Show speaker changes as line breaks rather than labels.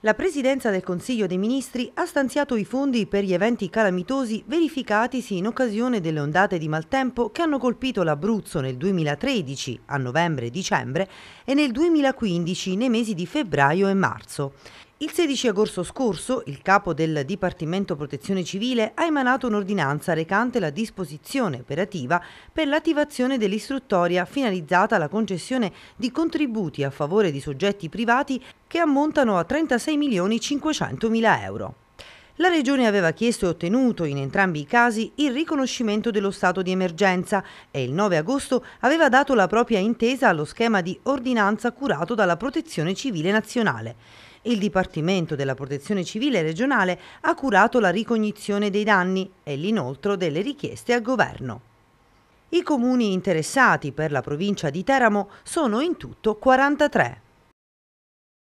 La Presidenza del Consiglio dei Ministri ha stanziato i fondi per gli eventi calamitosi verificatisi in occasione delle ondate di maltempo che hanno colpito l'Abruzzo nel 2013, a novembre e dicembre, e nel 2015, nei mesi di febbraio e marzo. Il 16 agosto scorso il capo del Dipartimento Protezione Civile ha emanato un'ordinanza recante la disposizione operativa per l'attivazione dell'istruttoria finalizzata alla concessione di contributi a favore di soggetti privati che ammontano a 36 milioni 500 mila euro. La Regione aveva chiesto e ottenuto in entrambi i casi il riconoscimento dello stato di emergenza e il 9 agosto aveva dato la propria intesa allo schema di ordinanza curato dalla Protezione Civile Nazionale. Il Dipartimento della Protezione Civile regionale ha curato la ricognizione dei danni e l'inoltro delle richieste al governo. I comuni interessati per la provincia di Teramo sono in tutto 43.